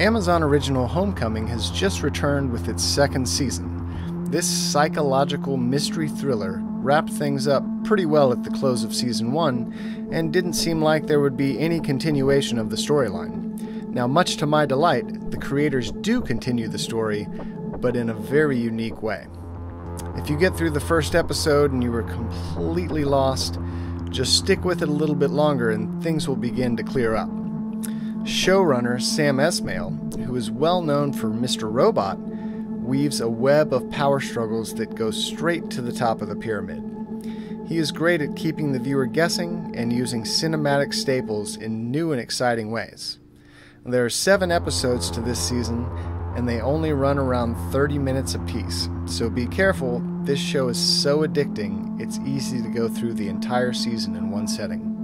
Amazon original Homecoming has just returned with its second season. This psychological mystery thriller wrapped things up pretty well at the close of season 1 and didn't seem like there would be any continuation of the storyline. Now, much to my delight, the creators do continue the story, but in a very unique way. If you get through the first episode and you were completely lost, just stick with it a little bit longer and things will begin to clear up. Showrunner Sam Esmail, who is well known for Mr. Robot, weaves a web of power struggles that go straight to the top of the pyramid. He is great at keeping the viewer guessing and using cinematic staples in new and exciting ways. There are seven episodes to this season, and they only run around 30 minutes apiece, so be careful. This show is so addicting, it's easy to go through the entire season in one setting.